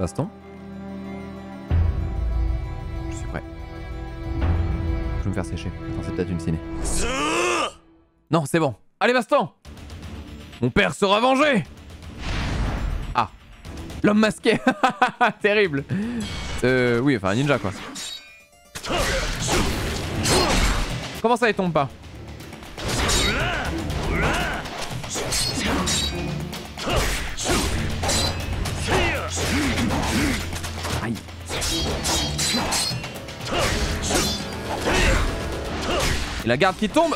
L'instant. Je suis prêt. Je vais me faire sécher. Attends, c'est peut-être une ciné. Non, c'est bon. Allez, Baston Mon père sera vengé Ah. L'homme masqué Terrible Euh, oui, enfin, un ninja, quoi. Comment ça, il tombe pas? La garde qui tombe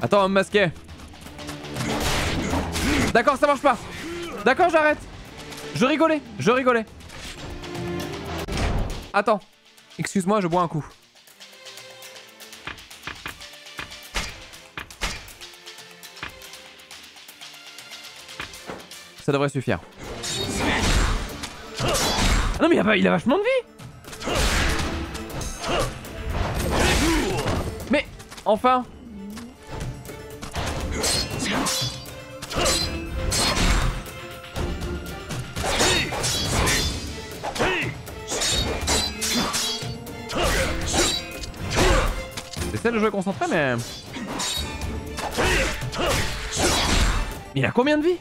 Attends, homme masqué. D'accord, ça marche pas. D'accord, j'arrête. Je rigolais, je rigolais. Attends. Excuse-moi, je bois un coup. Ça devrait suffire. Ah non mais il a, pas- il a vachement de vie. Mais enfin. J'essaie de jouer concentré mais... Mais il a combien de vie?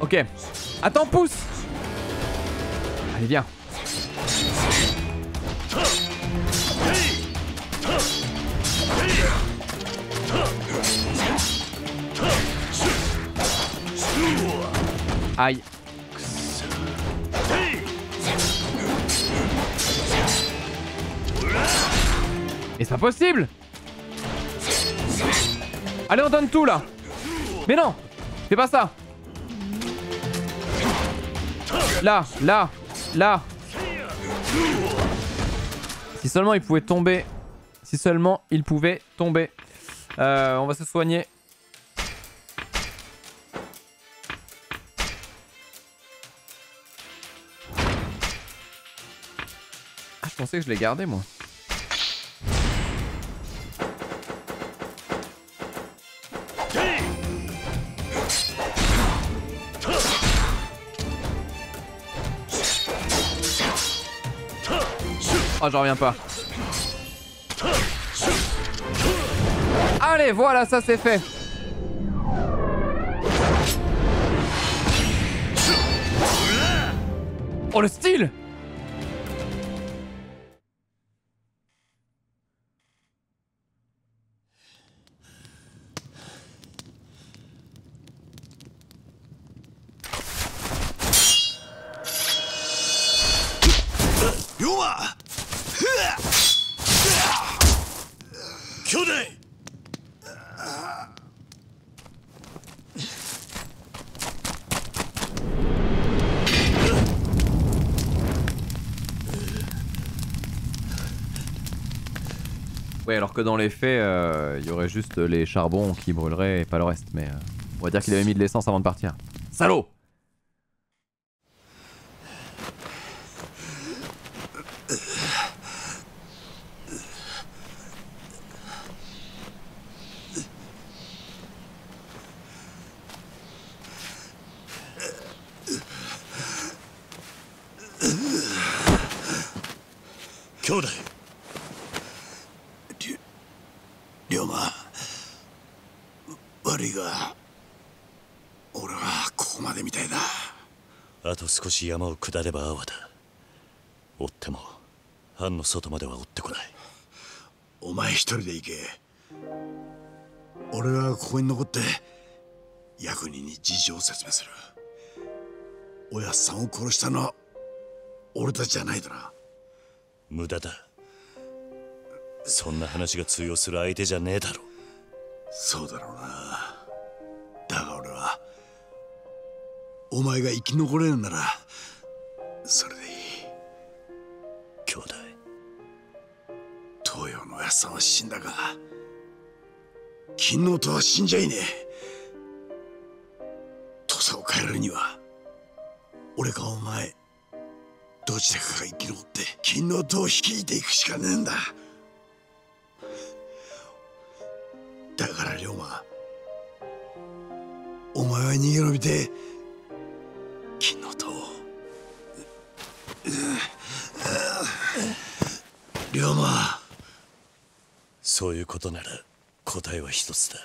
Ok. Attends, pousse Allez, viens. C'est pas possible Allez, on donne tout là Mais non Fais pas ça Là, là, là Si seulement il pouvait tomber. Si seulement il pouvait tomber. Euh, on va se soigner. Ah, je pensais que je l'ai gardé moi. Oh, j'en reviens pas. Allez, voilà, ça c'est fait. Oh, le style Yuma! 兄弟 Oui, alors dans les faits, euh, il y aurait juste les charbons qui brûleraient et pas le reste. Mais euh, on va dire qu'il avait mis de l'essence avant de partir. Salaud 下れば阿波だ。追っても藩の外までは追ってこない。お前一人で行け。俺はここに残って役人に事情を説明する。おやっさんを殺したのは俺たちじゃないだな。無駄だ。そんな話が通用する相手じゃねえだろ。そうだろうな。だが俺はお前が生き残れるならそれでいい。兄弟東洋のおやっさんは死んだが金の音は死んじゃいねえ。土佐を変えるには俺かお前どちらかが生き残って金の音を率いていくしかねえんだ。だから龍馬お前は逃げ延びて龍馬そういうことなら答えは一つだ。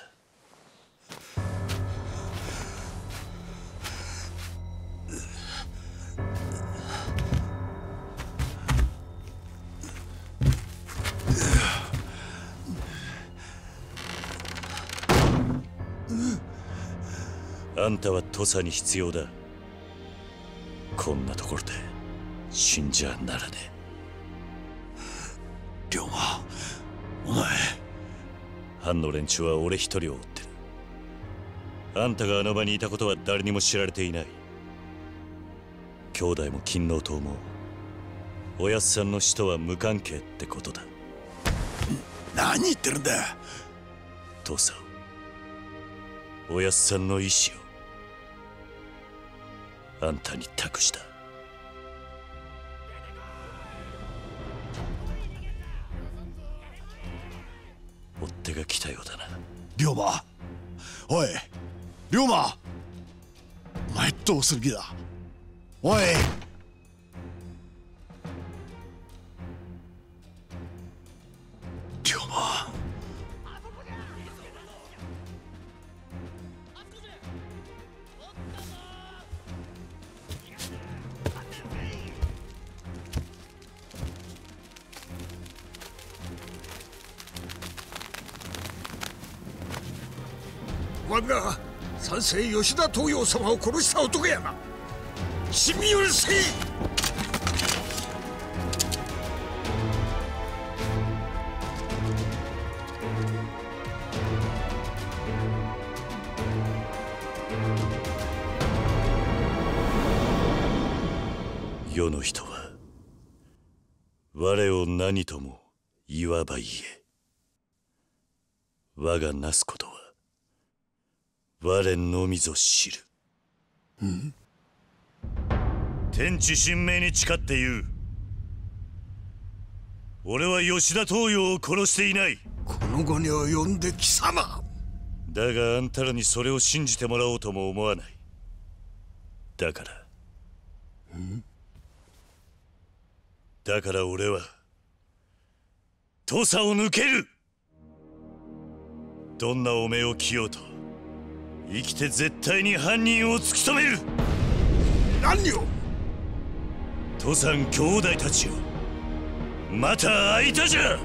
あんたは土佐に必要だ。こんなところで死んじゃならね龍藩の連中は俺一人を追ってる。あんたがあの場にいたことは誰にも知られていない。兄弟も勤王党もおやっさんの死とは無関係ってことだ。何言ってるんだ。父さんおやっさんの意志をあんたに託した馬おい龍馬。お前どうする気だ？おい。世吉田東洋様を殺した男やな。死に許せ。い世の人は我を何とも言わば言え。我がなすこと。我のみぞ知る。天地神明に誓って言う。俺は吉田東洋を殺していない。この後に及んで貴様。だがあんたらにそれを信じてもらおうとも思わない。だから。だから俺は土佐を抜ける。どんな汚名を着ようと生きて絶対に犯人を突き止める。何を？土佐兄弟たちよ。また会いたじゃ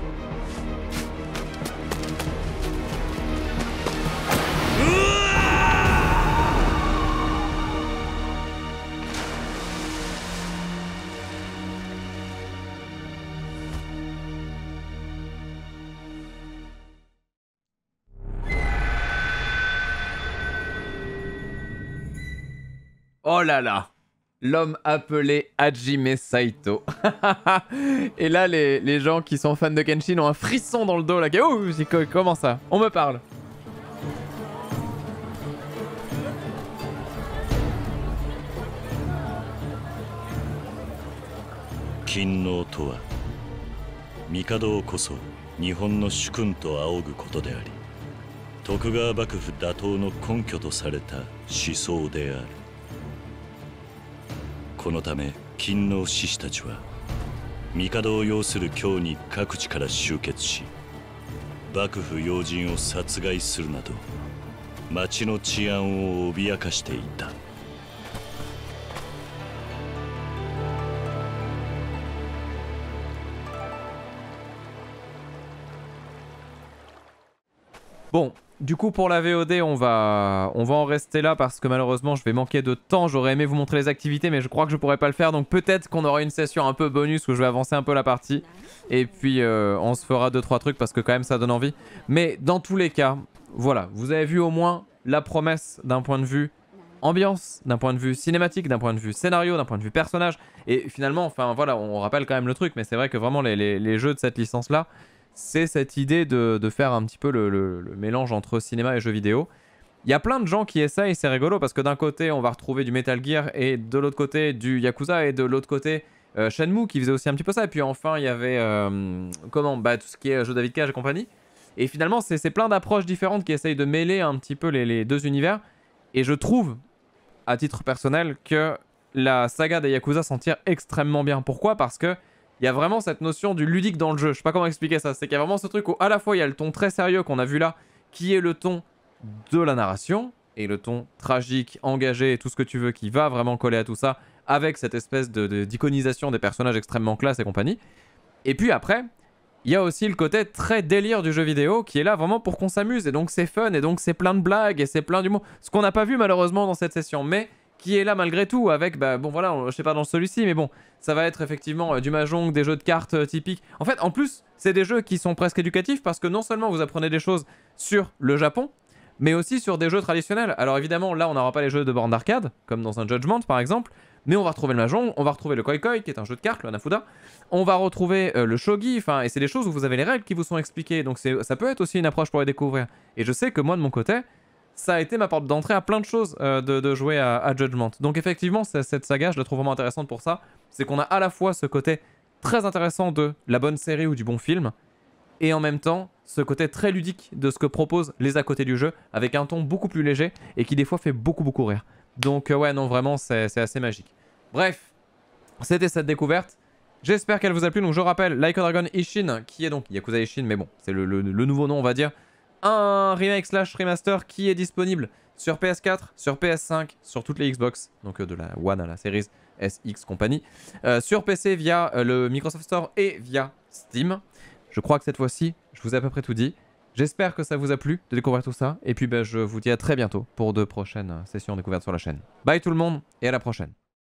Oh là là L'homme appelé Hajime Saito. Et là, les, gens qui sont fans de Kenshin ont un frisson dans le dos. Là. Oh, comment ça? On me parle. このため勤王志士たちは帝を擁する京に各地から集結し幕府要人を殺害するなど町の治安を脅かしていた。Bon, du coup pour la VOD, on va, on va en rester là parce que malheureusement je vais manquer de temps. J'aurais aimé vous montrer les activités, mais je crois que je pourrais pas le faire. Donc peut-être qu'on aura une session un peu bonus où je vais avancer un peu la partie. Et puis euh, on se fera 2-3 trucs parce que quand même ça donne envie. Mais dans tous les cas, voilà, vous avez vu au moins la promesse d'un point de vue ambiance, d'un point de vue cinématique, d'un point de vue scénario, d'un point de vue personnage. Et finalement, enfin voilà, on rappelle quand même le truc, mais c'est vrai que vraiment les, jeux de cette licence-là, c'est cette idée de, de faire un petit peu le, le- mélange entre cinéma et jeux vidéo. Il y a plein de gens qui essayent, c'est rigolo, parce que d'un côté, on va retrouver du Metal Gear, et de l'autre côté, du Yakuza, et de l'autre côté, euh, Shenmue, qui faisait aussi un petit peu ça. Et puis enfin, il y avait, euh, comment, bah, tout ce qui est jeu David Cage et compagnie. Et finalement, c'est c'est plein d'approches différentes qui essayent de mêler un petit peu les, les deux univers. Et je trouve, à titre personnel, que la saga des Yakuza s'en tire extrêmement bien. Pourquoi? Parce que il y a vraiment cette notion du ludique dans le jeu. Je sais pas comment expliquer ça. C'est qu'il y a vraiment ce truc où à la fois il y a le ton très sérieux qu'on a vu là, qui est le ton de la narration, et le ton tragique, engagé, tout ce que tu veux, qui va vraiment coller à tout ça, avec cette espèce d'iconisation des personnages extrêmement classe et compagnie. Et puis après, il y a aussi le côté très délire du jeu vidéo qui est là vraiment pour qu'on s'amuse. Et donc c'est fun, et donc c'est plein de blagues, et c'est plein d'humour. Ce qu'on n'a pas vu malheureusement dans cette session, mais qui est là malgré tout avec, bah bon voilà, je sais pas dans celui-ci, mais bon, ça va être effectivement euh, du mahjong, des jeux de cartes euh, typiques. En fait, en plus, c'est des jeux qui sont presque éducatifs parce que non seulement vous apprenez des choses sur le Japon, mais aussi sur des jeux traditionnels. Alors évidemment, là, on n'aura pas les jeux de borne d'arcade, comme dans un Judgment par exemple, mais on va retrouver le mahjong, on va retrouver le koi koi, qui est un jeu de cartes, le hanafuda, on va retrouver euh, le shogi, enfin, et c'est des choses où vous avez les règles qui vous sont expliquées, donc ça peut être aussi une approche pour les découvrir. Et je sais que moi, de mon côté, ça a été ma porte d'entrée à plein de choses euh, de, jouer à, Judgment. Donc effectivement, cette saga, je la trouve vraiment intéressante pour ça. C'est qu'on a à la fois ce côté très intéressant de la bonne série ou du bon film, et en même temps ce côté très ludique de ce que proposent les à côté du jeu, avec un ton beaucoup plus léger et qui des fois fait beaucoup beaucoup rire. Donc euh, ouais, non, vraiment, c'est assez magique. Bref, c'était cette découverte. J'espère qu'elle vous a plu. Donc je rappelle, Like a Dragon Ishin, qui est donc Yakuza Ishin, mais bon, c'est le nouveau nom, on va dire. Un remake slash remaster qui est disponible sur PS4, sur PS5, sur toutes les Xbox, donc euh, de la One à la Series SX compagnie, euh, sur PC via euh, le Microsoft Store et via Steam. Je crois que cette fois-ci, je vous ai à peu près tout dit. J'espère que ça vous a plu de découvrir tout ça. Et puis ben, je vous dis à très bientôt pour de prochaines sessions découvertes sur la chaîne. Bye tout le monde et à la prochaine.